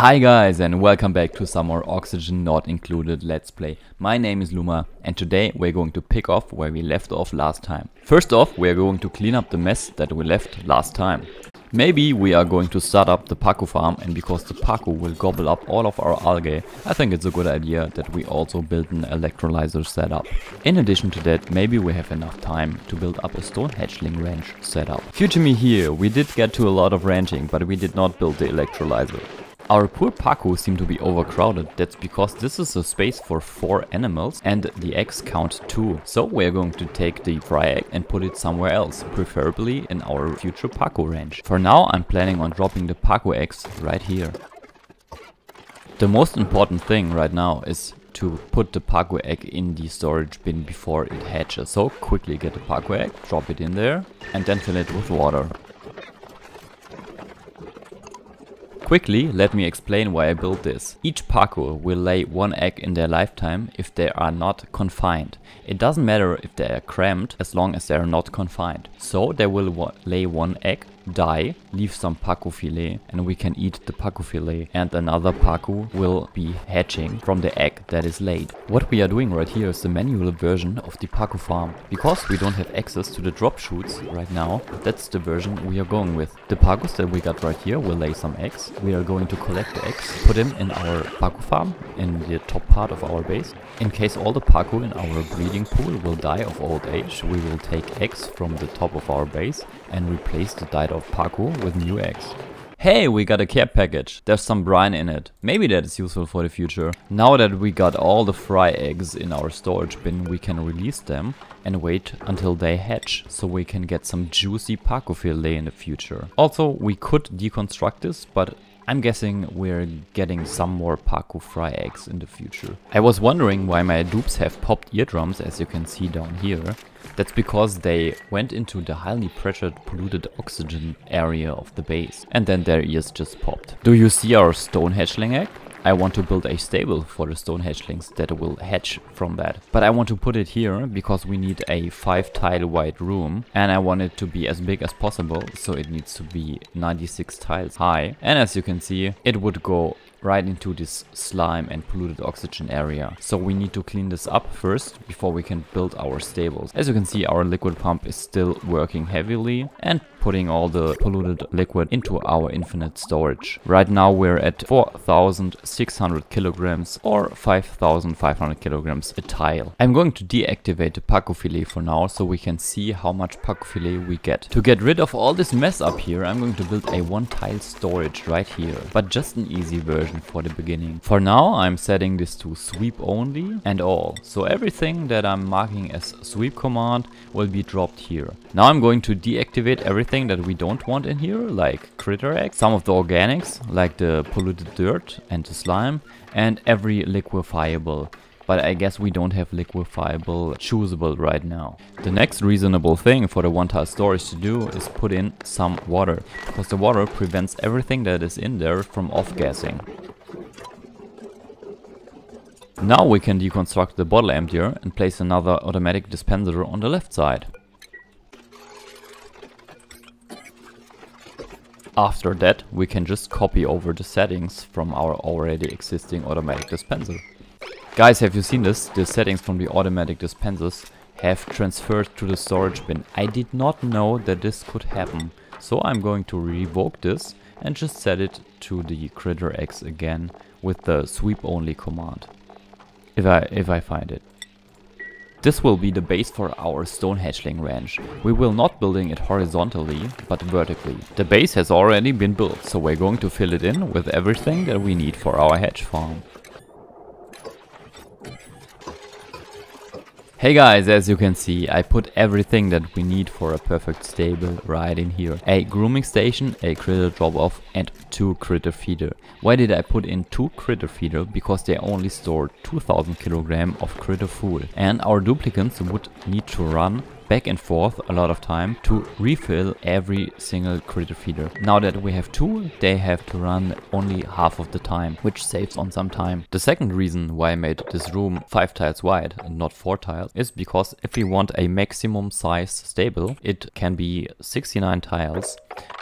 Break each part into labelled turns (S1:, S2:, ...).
S1: Hi guys and welcome back to some more Oxygen Not Included Let's Play. My name is Luma and today we're going to pick off where we left off last time. First off, we're going to clean up the mess that we left last time. Maybe we are going to start up the Pacu farm and because the Pacu will gobble up all of our algae, I think it's a good idea that we also build an electrolyzer setup. In addition to that, maybe we have enough time to build up a stone hatchling ranch setup. Future me here, we did get to a lot of ranching, but we did not build the electrolyzer. Our poor Pacu seem to be overcrowded, that's because this is a space for 4 animals and the eggs count 2. So we're going to take the fry egg and put it somewhere else, preferably in our future Pacu ranch. For now I'm planning on dropping the Pacu eggs right here. The most important thing right now is to put the Pacu egg in the storage bin before it hatches. So quickly get the Pacu egg, drop it in there and then fill it with water. Quickly, let me explain why I built this. Each Pacu will lay one egg in their lifetime if they are not confined. It doesn't matter if they are cramped as long as they are not confined. So they will lay one egg die, leave some Pacu fillet and we can eat the Pacu fillet and another Pacu will be hatching from the egg that is laid. What we are doing right here is the manual version of the Pacu farm. Because we don't have access to the drop shoots right now, that's the version we are going with. The Pacus that we got right here will lay some eggs. We are going to collect the eggs, put them in our Pacu farm in the top part of our base. In case all the Pacu in our breeding pool will die of old age, we will take eggs from the top of our base and replace the died of Pacu with new eggs. Hey, we got a care package. There's some brine in it. Maybe that is useful for the future. Now that we got all the fry eggs in our storage bin, we can release them and wait until they hatch, so we can get some juicy Pacu fillet in the future. Also, we could deconstruct this, but I'm guessing we're getting some more Pacu fry eggs in the future. I was wondering why my dupes have popped eardrums as you can see down here. That's because they went into the highly pressured polluted oxygen area of the base and then their ears just popped. Do you see our stone hatchling egg? I want to build a stable for the stone hatchlings that will hatch from that. But I want to put it here because we need a 5 tile wide room and I want it to be as big as possible so it needs to be 96 tiles high. And as you can see it would go right into this slime and polluted oxygen area. So we need to clean this up first before we can build our stables. As you can see our liquid pump is still working heavily and putting all the polluted liquid into our infinite storage. Right now we're at 4600 kilograms or 5500 kilograms a tile. I'm going to deactivate the Pacu fillet for now so we can see how much Pacu fillet we get. To get rid of all this mess up here I'm going to build a one tile storage right here but just an easy version for the beginning. For now I'm setting this to sweep only and all so everything that I'm marking as sweep command will be dropped here. Now I'm going to deactivate everything everything that we don't want in here, like critter eggs, some of the organics, like the polluted dirt and the slime, and every liquefiable. But I guess we don't have liquefiable choosable right now. The next reasonable thing for the one-tile storage to do is put in some water, because the water prevents everything that is in there from off-gassing. Now we can deconstruct the bottle emptier and place another automatic dispenser on the left side. After that, we can just copy over the settings from our already existing automatic dispenser. Guys, have you seen this? The settings from the automatic dispensers have transferred to the storage bin. I did not know that this could happen. So I'm going to revoke this and just set it to the critter X again with the sweep only command. If I, if I find it. This will be the base for our stone hatchling ranch. We will not building it horizontally, but vertically. The base has already been built, so we're going to fill it in with everything that we need for our hatch farm. Hey guys, as you can see, I put everything that we need for a perfect stable right in here. A grooming station, a critter drop off and two critter feeder. Why did I put in two critter feeder? Because they only store 2000 kilogram of critter food. And our duplicants would need to run back and forth a lot of time to refill every single critter feeder. Now that we have two, they have to run only half of the time, which saves on some time. The second reason why I made this room 5 tiles wide and not 4 tiles is because if we want a maximum size stable, it can be 69 tiles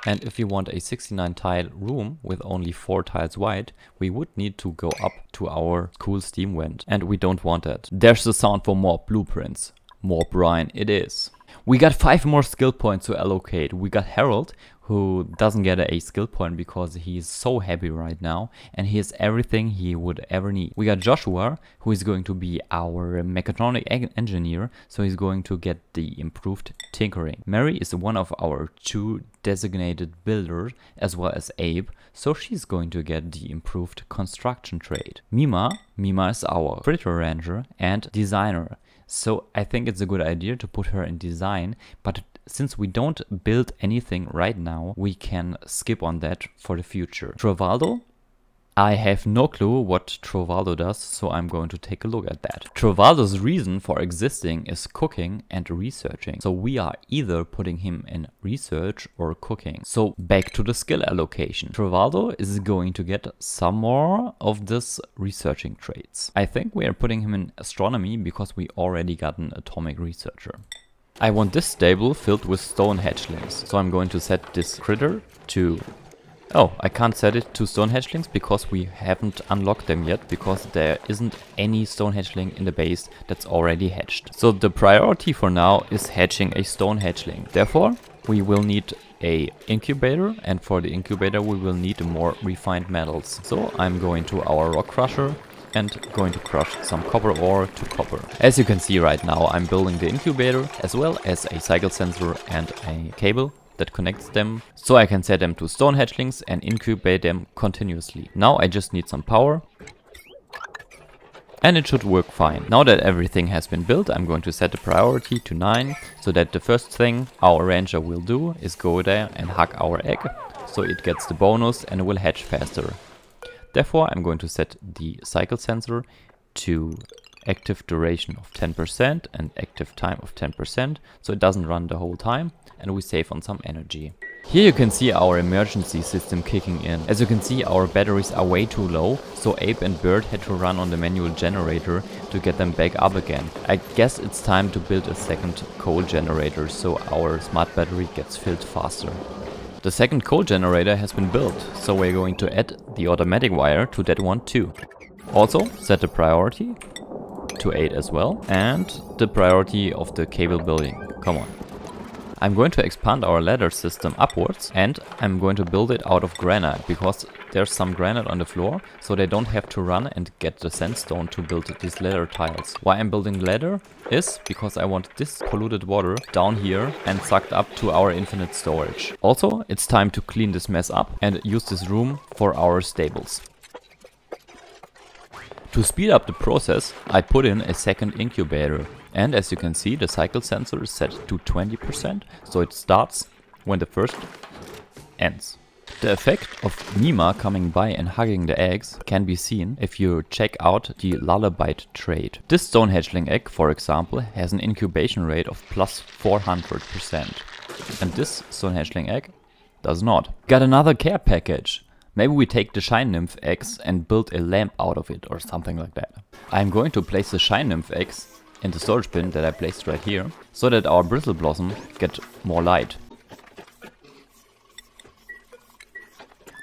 S1: and if we want a 69 tile room with only 4 tiles wide, we would need to go up to our cool steam vent. And we don't want that. There's the sound for more blueprints. More brine it is. We got 5 more skill points to allocate. We got Harold, who doesn't get a skill point because he's so happy right now and he has everything he would ever need. We got Joshua who is going to be our mechatronic engineer so he's going to get the improved tinkering. Mary is one of our two designated builders as well as Abe so she's going to get the improved construction trade. Mima, Mima is our critter ranger and designer. So I think it's a good idea to put her in design, but since we don't build anything right now, we can skip on that for the future. Travaldo I have no clue what Travaldo does, so I'm going to take a look at that. Travaldo's reason for existing is cooking and researching. So we are either putting him in research or cooking. So back to the skill allocation. Travaldo is going to get some more of this researching traits. I think we are putting him in astronomy because we already got an atomic researcher. I want this stable filled with stone hatchlings. So I'm going to set this critter to... Oh, I can't set it to stone hatchlings because we haven't unlocked them yet because there isn't any stone hatchling in the base that's already hatched. So the priority for now is hatching a stone hatchling. Therefore, we will need a incubator and for the incubator we will need more refined metals. So I'm going to our rock crusher and going to crush some copper ore to copper. As you can see right now I'm building the incubator as well as a cycle sensor and a cable that connects them so I can set them to stone hatchlings and incubate them continuously. Now I just need some power and it should work fine. Now that everything has been built, I'm going to set the priority to 9, so that the first thing our ranger will do is go there and hug our egg, so it gets the bonus and will hatch faster. Therefore, I'm going to set the cycle sensor to active duration of 10% and active time of 10% so it doesn't run the whole time and we save on some energy. Here you can see our emergency system kicking in. As you can see our batteries are way too low so Abe and Burt had to run on the manual generator to get them back up again. I guess it's time to build a second coal generator so our smart battery gets filled faster. The second coal generator has been built, so we're going to add the automatic wire to that one too. Also set the priority to 8 as well and the priority of the cable building. Come on. I'm going to expand our ladder system upwards and I'm going to build it out of granite because there's some granite on the floor so they don't have to run and get the sandstone to build these ladder tiles. Why I'm building ladder is because I want this polluted water down here and sucked up to our infinite storage. Also, it's time to clean this mess up and use this room for our stables. To speed up the process, I put in a second incubator and as you can see, the cycle sensor is set to 20%, so it starts when the first ends. The effect of Mima coming by and hugging the eggs can be seen if you check out the Lullabite trait. This stone hatchling egg, for example, has an incubation rate of plus 400%. And this stone hatchling egg does not. Got another care package. Maybe we take the Shine Nymph eggs and build a lamp out of it or something like that. I'm going to place the Shine Nymph eggs in the storage bin that I placed right here, so that our bristle blossom get more light.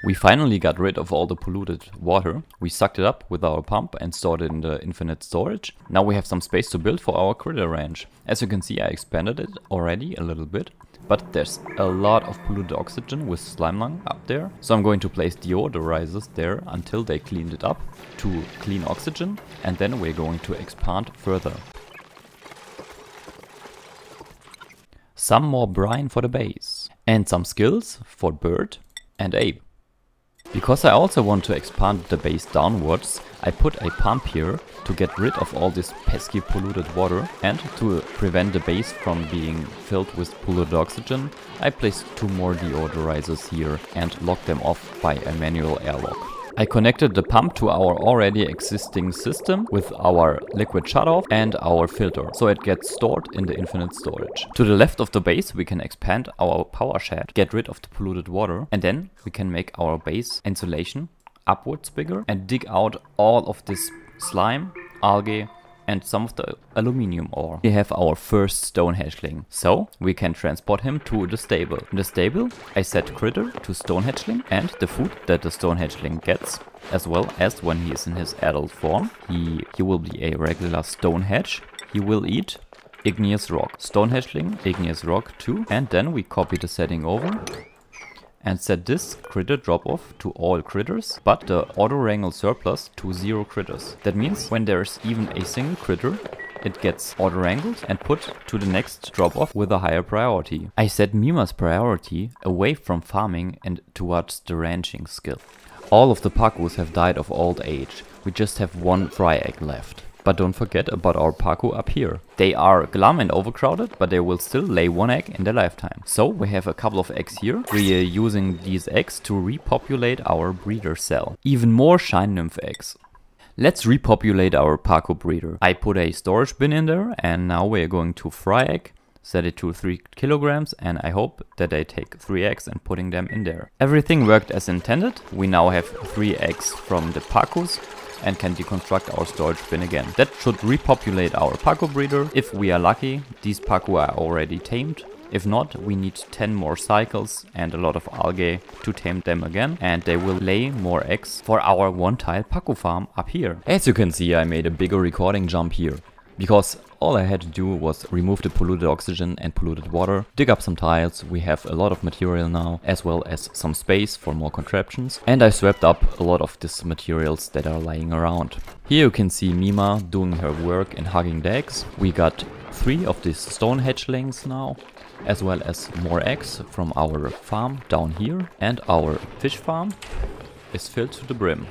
S1: We finally got rid of all the polluted water. We sucked it up with our pump and stored it in the infinite storage. Now we have some space to build for our critter ranch. As you can see I expanded it already a little bit. But there's a lot of polluted oxygen with slime lung up there. So I'm going to place deodorizers there until they cleaned it up to clean oxygen. And then we're going to expand further. some more brine for the base, and some skills for Burt and Abe. Because I also want to expand the base downwards, I put a pump here to get rid of all this pesky polluted water and to prevent the base from being filled with polluted oxygen, I placed two more deodorizers here and locked them off by a manual airlock. I connected the pump to our already existing system with our liquid shutoff and our filter, so it gets stored in the infinite storage. To the left of the base we can expand our power shed, get rid of the polluted water, and then we can make our base insulation upwards bigger and dig out all of this slime, algae and some of the aluminium ore. We have our first stone hatchling, so we can transport him to the stable. In the stable I set critter to stone hatchling and the food that the stone hatchling gets as well as when he is in his adult form. He, he will be a regular stone hatch. He will eat igneous rock. Stone hatchling, igneous rock 2 and then we copy the setting over and set this critter drop off to all critters, but the auto wrangle surplus to zero critters. That means when there's even a single critter, it gets auto wrangled and put to the next drop off with a higher priority. I set Mima's priority away from farming and towards the ranching skill. All of the Pacus have died of old age. We just have one fry egg left. But don't forget about our Pacu up here. They are glum and overcrowded, but they will still lay one egg in their lifetime. So we have a couple of eggs here. We are using these eggs to repopulate our breeder cell. Even more shine nymph eggs. Let's repopulate our Pacu breeder. I put a storage bin in there and now we're going to fry egg set it to 3 kilograms and I hope that I take 3 eggs and putting them in there. Everything worked as intended. We now have 3 eggs from the Pacus and can deconstruct our storage bin again. That should repopulate our Pacu breeder. If we are lucky, these Pacu are already tamed. If not, we need 10 more cycles and a lot of algae to tame them again and they will lay more eggs for our one-tile Pacu farm up here. As you can see, I made a bigger recording jump here because all I had to do was remove the polluted oxygen and polluted water, dig up some tiles, we have a lot of material now, as well as some space for more contraptions, and I swept up a lot of these materials that are lying around. Here you can see Mima doing her work and hugging the eggs. We got three of these stone hatchlings now, as well as more eggs from our farm down here, and our fish farm is filled to the brim.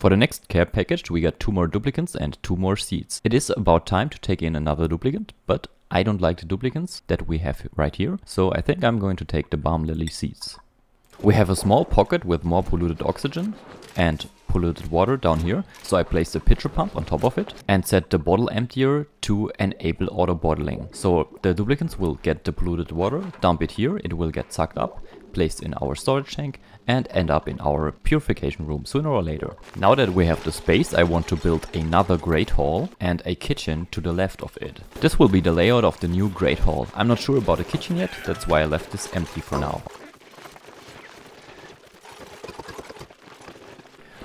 S1: For the next care package we got two more duplicants and two more seeds. It is about time to take in another duplicant, but I don't like the duplicants that we have right here, so I think I'm going to take the balm lily seeds. We have a small pocket with more polluted oxygen and polluted water down here, so I placed a pitcher pump on top of it and set the bottle emptier to enable auto bottling. So the duplicants will get the polluted water, dump it here, it will get sucked up, placed in our storage tank and end up in our purification room sooner or later. Now that we have the space, I want to build another Great Hall and a kitchen to the left of it. This will be the layout of the new Great Hall. I'm not sure about the kitchen yet, that's why I left this empty for now.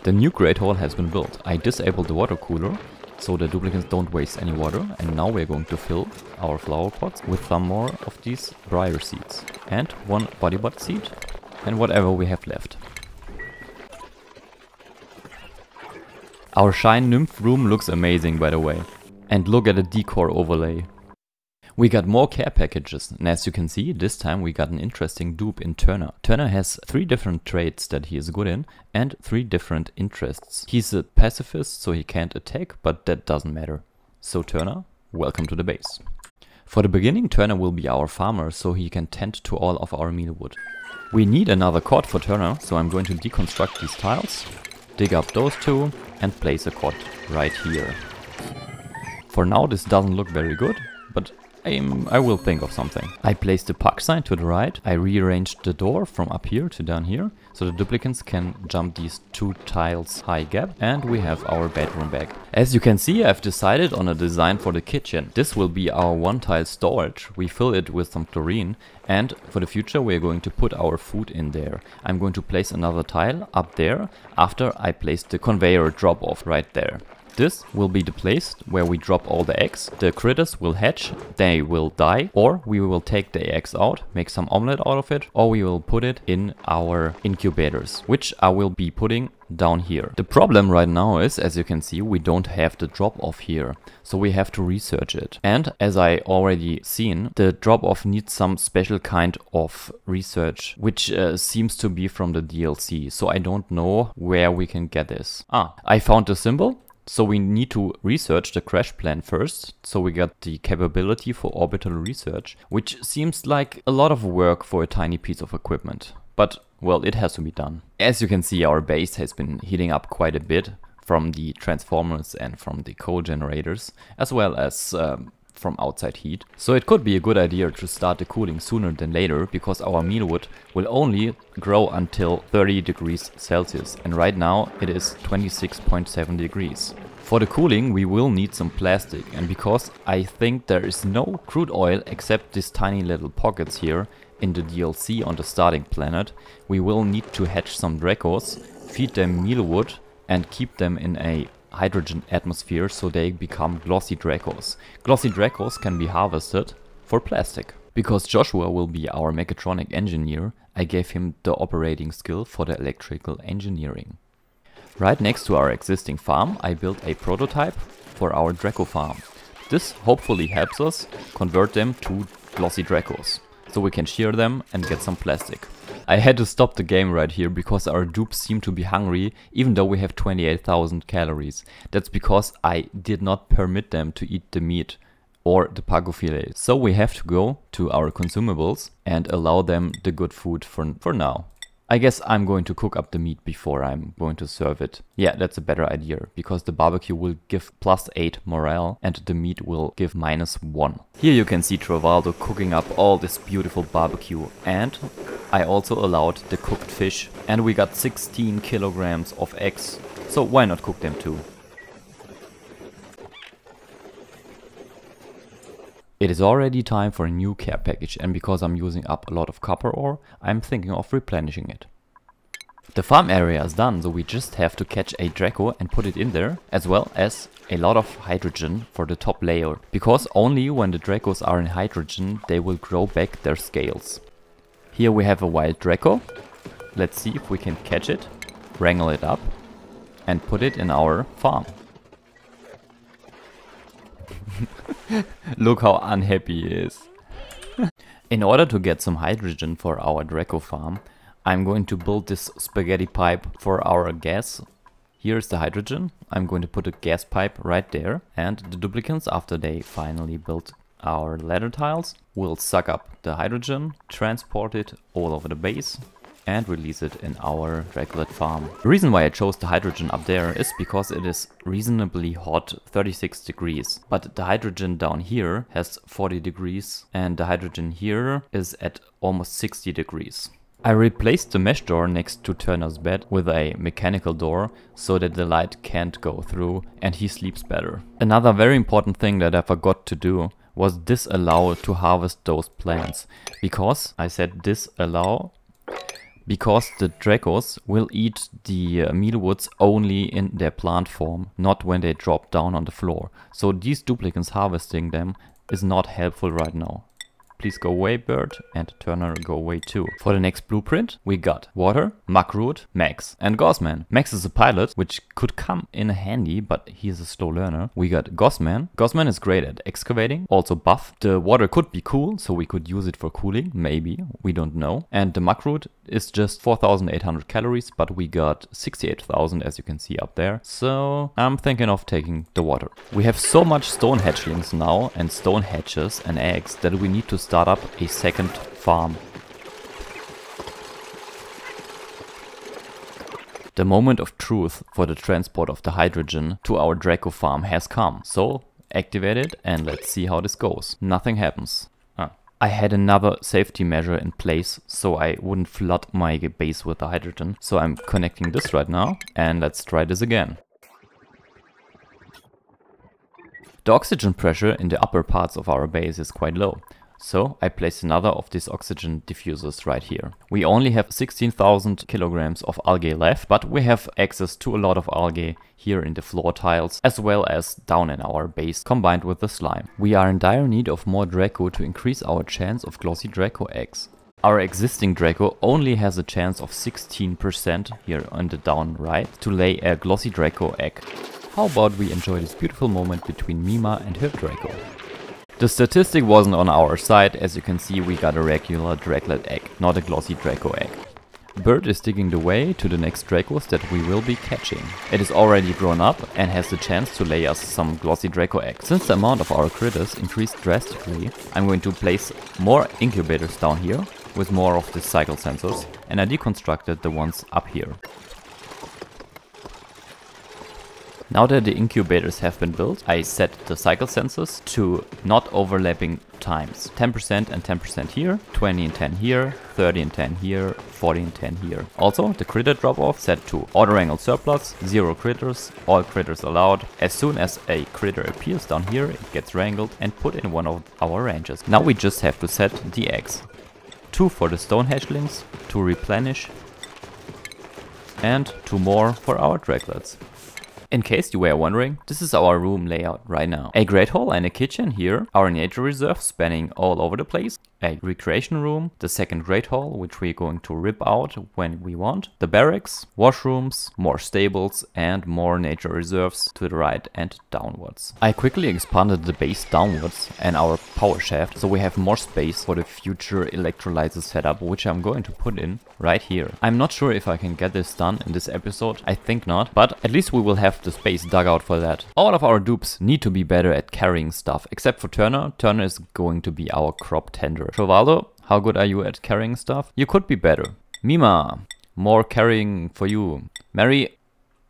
S1: The new Great Hall has been built. I disabled the water cooler so the duplicants don't waste any water. And now we're going to fill our flower pots with some more of these briar seeds. And one Buddy Bud seed and whatever we have left. Our Shine Nymph room looks amazing by the way. And look at the decor overlay. We got more care packages, and as you can see, this time we got an interesting dupe in Turner. Turner has three different traits that he is good in, and three different interests. He's a pacifist, so he can't attack, but that doesn't matter. So Turner, welcome to the base. For the beginning, Turner will be our farmer, so he can tend to all of our mealwood. We need another cot for Turner, so I'm going to deconstruct these tiles, dig up those two, and place a cot right here. For now this doesn't look very good, but I'm, I will think of something. I placed the puck sign to the right. I rearranged the door from up here to down here. So the duplicants can jump these two tiles high gap. And we have our bedroom back. As you can see, I've decided on a design for the kitchen. This will be our one tile storage. We fill it with some chlorine. And for the future, we're going to put our food in there. I'm going to place another tile up there after I place the conveyor drop off right there. This will be the place where we drop all the eggs. The critters will hatch, they will die, or we will take the eggs out, make some omelette out of it, or we will put it in our incubators, which I will be putting down here. The problem right now is, as you can see, we don't have the drop off here, so we have to research it. And as I already seen, the drop off needs some special kind of research, which uh, seems to be from the DLC, so I don't know where we can get this. Ah, I found the symbol. So we need to research the crash plan first, so we got the capability for orbital research, which seems like a lot of work for a tiny piece of equipment. but well, it has to be done. As you can see, our base has been heating up quite a bit from the transformers and from the coal generators, as well as um, from outside heat. So it could be a good idea to start the cooling sooner than later, because our mealwood will only grow until 30 degrees Celsius, and right now it is 26.7 degrees. For the cooling we will need some plastic and because I think there is no crude oil except these tiny little pockets here in the DLC on the starting planet, we will need to hatch some Dreckos, feed them mealwood and keep them in a hydrogen atmosphere so they become glossy Dreckos. Glossy Dreckos can be harvested for plastic. Because Joshua will be our mechatronic engineer, I gave him the operating skill for the electrical engineering. Right next to our existing farm I built a prototype for our Drecko farm. This hopefully helps us convert them to glossy Dreckos, so we can shear them and get some plastic. I had to stop the game right here because our dupes seem to be hungry even though we have 28,000 calories. That's because I did not permit them to eat the meat or the Pacu filet. So we have to go to our consumables and allow them the good food for, for now. I guess I'm going to cook up the meat before I'm going to serve it. Yeah, that's a better idea, because the barbecue will give plus 8 morale and the meat will give minus 1. Here you can see Travaldo cooking up all this beautiful barbecue and I also allowed the cooked fish and we got 16 kilograms of eggs, so why not cook them too? It is already time for a new care package and because I'm using up a lot of copper ore, I'm thinking of replenishing it. The farm area is done, so we just have to catch a Drecko and put it in there, as well as a lot of hydrogen for the top layer, because only when the Dreckos are in hydrogen they will grow back their scales. Here we have a wild Drecko, let's see if we can catch it, wrangle it up and put it in our farm. Look how unhappy he is. In order to get some hydrogen for our Drecko farm, I'm going to build this spaghetti pipe for our gas. Here's the hydrogen. I'm going to put a gas pipe right there. And the duplicants, after they finally build our ladder tiles, will suck up the hydrogen, transport it all over the base and release it in our Drecklet farm. The reason why I chose the hydrogen up there is because it is reasonably hot, 36 degrees. But the hydrogen down here has 40 degrees and the hydrogen here is at almost 60 degrees. I replaced the mesh door next to Turner's bed with a mechanical door so that the light can't go through and he sleeps better. Another very important thing that I forgot to do was disallow to harvest those plants because I said disallow because the Dreckos will eat the uh, mealwoods only in their plant form, not when they drop down on the floor. So these duplicants harvesting them is not helpful right now. Please go away, Burt, and Turner go away too. For the next blueprint, we got Water, Muckroot, Max, and Gossmann. Max is a pilot, which could come in handy, but he's a slow learner. We got Gossmann. Gossmann is great at excavating, also buff. The water could be cool, so we could use it for cooling, maybe, we don't know. And the Muckroot is just 4,800 calories, but we got 68,000 as you can see up there. So I'm thinking of taking the water. We have so much stone hatchlings now and stone hatches and eggs that we need to start up a second farm. The moment of truth for the transport of the hydrogen to our Drecko farm has come. So activate it and let's see how this goes. Nothing happens. Ah. I had another safety measure in place so I wouldn't flood my base with the hydrogen. So I'm connecting this right now and let's try this again. The oxygen pressure in the upper parts of our base is quite low. So I place another of these oxygen diffusers right here. We only have 16,000 kilograms of algae left, but we have access to a lot of algae here in the floor tiles, as well as down in our base, combined with the slime. We are in dire need of more Drecko to increase our chance of glossy Drecko eggs. Our existing Drecko only has a chance of 16% here on the down right to lay a glossy Drecko egg. How about we enjoy this beautiful moment between Mima and her Drecko. The statistic wasn't on our side, as you can see we got a regular Drecklet egg, not a glossy Drecko egg. Burt is digging the way to the next Dreckos that we will be catching. It is already grown up and has the chance to lay us some glossy Draco eggs. Since the amount of our critters increased drastically, I'm going to place more incubators down here with more of the cycle sensors and I deconstructed the ones up here. Now that the incubators have been built, I set the cycle sensors to not overlapping times. 10% and 10% here, 20 and 10 here, 30 and 10 here, 40 and 10 here. Also, the critter drop-off set to auto wrangle surplus, 0 critters, all critters allowed. As soon as a critter appears down here, it gets wrangled and put in one of our ranges. Now we just have to set the eggs. 2 for the stone hatchlings, to replenish, and 2 more for our drecklets. In case you were wondering, this is our room layout right now. A great hall and a kitchen here, our nature reserve spanning all over the place, a recreation room, the second great hall, which we're going to rip out when we want, the barracks, washrooms, more stables, and more nature reserves to the right and downwards. I quickly expanded the base downwards and our power shaft, so we have more space for the future electrolyzer setup, which I'm going to put in right here. I'm not sure if I can get this done in this episode, I think not, but at least we will have the space dug out for that. All of our dupes need to be better at carrying stuff, except for Turner. Turner is going to be our crop tender. Travaldo, how good are you at carrying stuff? You could be better. Mima, more carrying for you. Mary,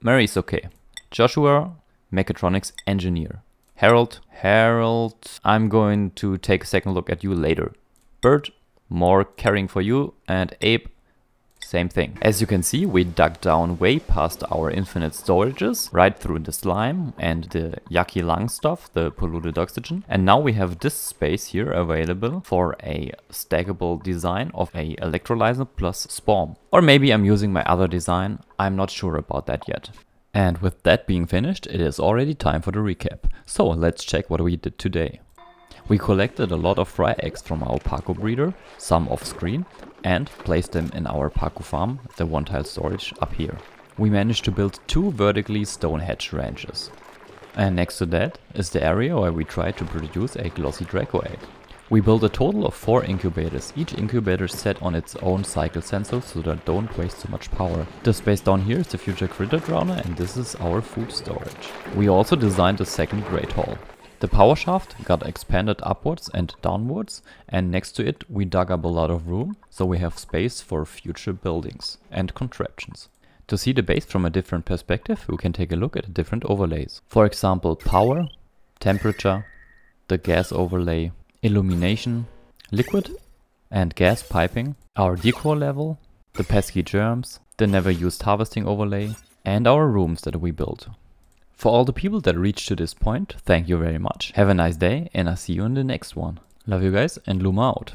S1: Mary's okay. Joshua, mechatronics engineer. Harold, Harold, I'm going to take a second look at you later. Burt, more carrying for you. And Abe, same thing. As you can see, we dug down way past our infinite storages, right through the slime and the yucky lung stuff, the polluted oxygen. And now we have this space here available for a stackable design of a electrolyzer plus SPOM. Or maybe I'm using my other design, I'm not sure about that yet. And with that being finished, it is already time for the recap. So let's check what we did today. We collected a lot of fry eggs from our Pacu breeder, some off screen, and place them in our Pacu farm, the one tile storage up here. We managed to build two vertically stone hatch ranches. And next to that is the area where we tried to produce a glossy Drecko egg. We built a total of 4 incubators, each incubator set on its own cycle sensor so that don't waste too much power. The space down here is the future critter drowner and this is our food storage. We also designed a second great hall. The power shaft got expanded upwards and downwards and next to it we dug up a lot of room so we have space for future buildings and contraptions. To see the base from a different perspective we can take a look at different overlays. For example power, temperature, the gas overlay, illumination, liquid and gas piping, our decor level, the pesky germs, the never used harvesting overlay and our rooms that we built. For all the people that reached to this point, thank you very much. Have a nice day and I'll see you in the next one. Love you guys and Luma out.